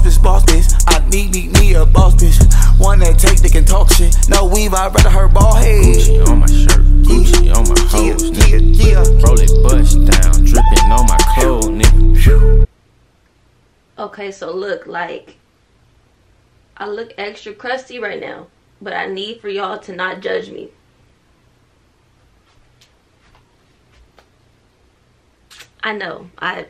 Boss bitch, boss bitch. I need, need, need a boss bitch. One that take, they can talk shit. No weave, I'd rather her ball head. Gucci on my shirt, Gucci on my hoes, yeah, nigga. yeah, yeah. Roll it bust down, dripping on my clothes, nigga. Okay, so look, like, I look extra crusty right now, but I need for y'all to not judge me. I know, I,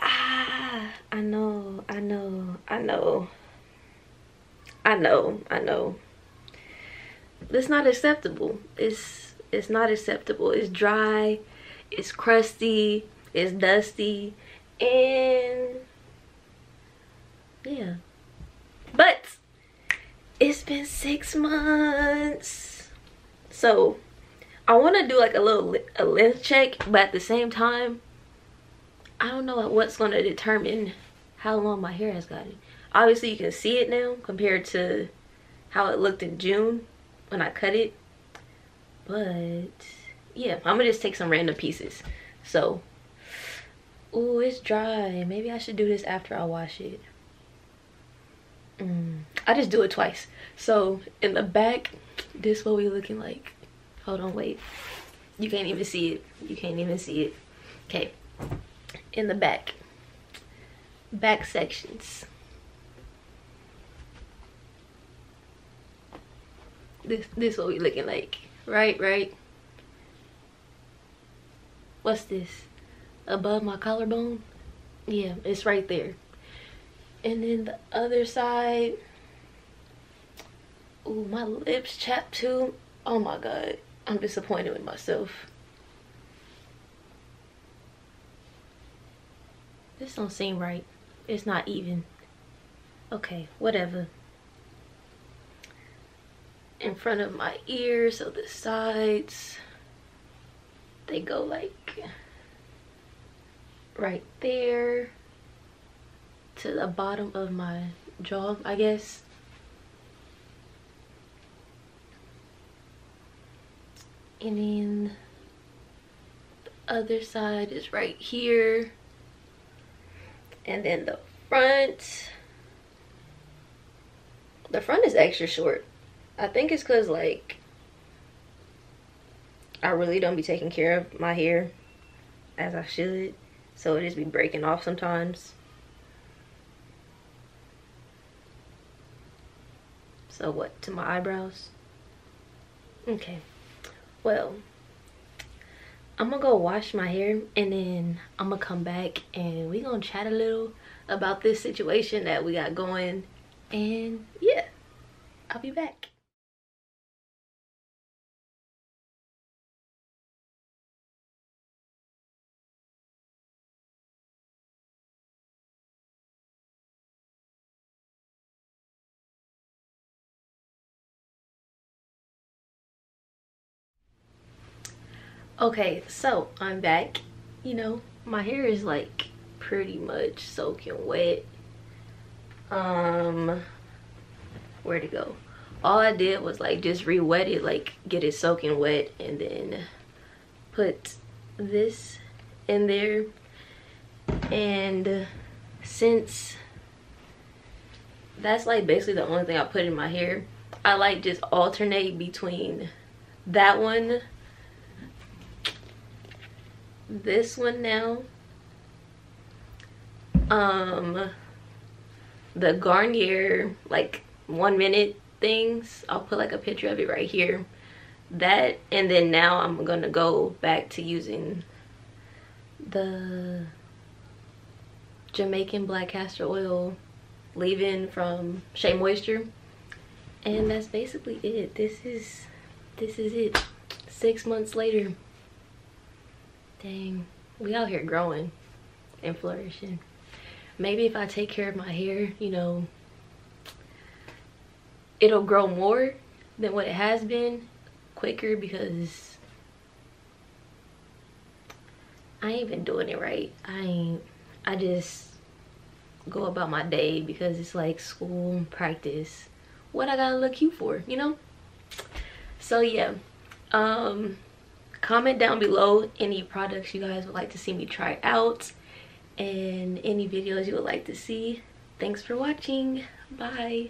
ah, I know, I know, I know, I know, I know. It's not acceptable. It's, it's not acceptable. It's dry, it's crusty, it's dusty, and yeah but it's been six months so i want to do like a little a length check but at the same time i don't know what's going to determine how long my hair has gotten obviously you can see it now compared to how it looked in june when i cut it but yeah i'm gonna just take some random pieces so Oh, it's dry. Maybe I should do this after I wash it. Mm, I just do it twice. So in the back, this what we looking like. Hold on, wait. You can't even see it. You can't even see it. Okay. In the back. Back sections. This this what we looking like. Right, right. What's this? above my collarbone yeah it's right there and then the other side oh my lips chapped too oh my god i'm disappointed with myself this don't seem right it's not even okay whatever in front of my ears so the sides they go like right there to the bottom of my jaw, I guess. And then the other side is right here. And then the front, the front is extra short. I think it's cause like, I really don't be taking care of my hair as I should. So it just be breaking off sometimes. So what? To my eyebrows? Okay. Well i'm gonna go wash my hair and then i'm gonna come back and we gonna chat a little about this situation that we got going. And yeah i'll be back okay so i'm back. You know my hair is like pretty much soaking wet. Um where to go? All i did was like just re-wet it like get it soaking wet and then put this in there. And since that's like basically the only thing i put in my hair i like just alternate between that one this one now. Um the garnier like one minute things. I'll put like a picture of it right here. That and then now i'm gonna go back to using the jamaican black castor oil leave-in from shea moisture. And that's basically it. This is this is it. Six months later dang we out here growing and flourishing. Maybe if i take care of my hair you know it'll grow more than what it has been quicker because i ain't been doing it right. I ain't i just go about my day because it's like school practice. What i gotta look cute for you know? So yeah um comment down below any products you guys would like to see me try out and any videos you would like to see. Thanks for watching. Bye.